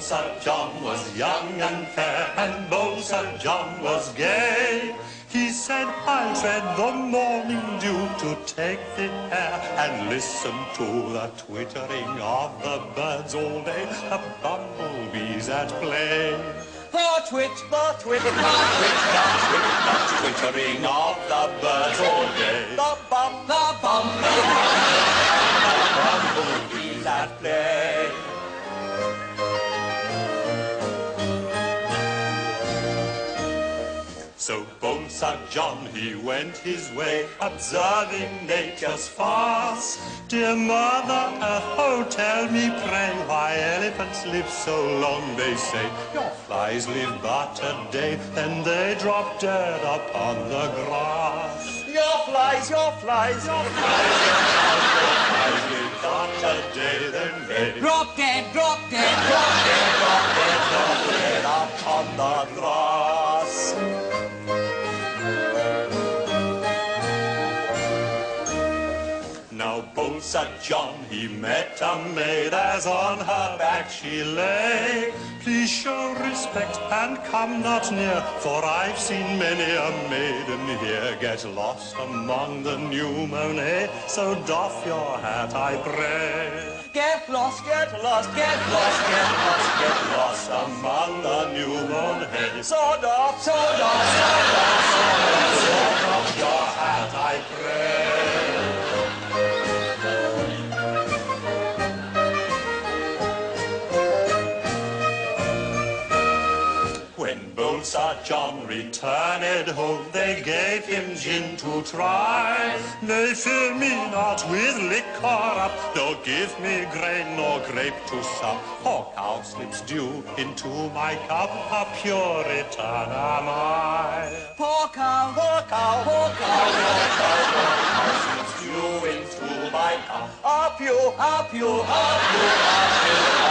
Sir John was young and fair, and bold Sir John was gay. He said, I'll tread the morning dew to take the air and listen to the twittering of the birds all day, the bumblebees at play. The twit, the twit, the twit, The twit, So Sir John, he went his way, observing nature's farce. Dear Mother Earth, oh tell me, pray, why elephants live so long, they say. Your flies live but a day, then they drop dead upon the grass. Your flies, your flies, your flies. your Flies live but a day, then they Drop dead, drop dead, drop dead, drop dead, drop dead upon the grass. Sir John, he met a maid as on her back she lay. Please show respect and come not near, for I've seen many a maiden here get lost among the new hay. So doff your hat, I pray. Get lost, get lost, get lost, get lost, get lost. Among the new mown hay. Sawed off, sawed off, sawed off, sawed off, sawed. Your hat, I pray. Sir John returned home, they gave him gin to try. Nay, fill me not with liquor up, nor give me grain nor grape to sup. For cowslips dew into my cup, a Puritan am I. Poor cow, poor cow, poor cow, poor cow, poor cow. Dew into my cup, Up you, up you, up you, up you, up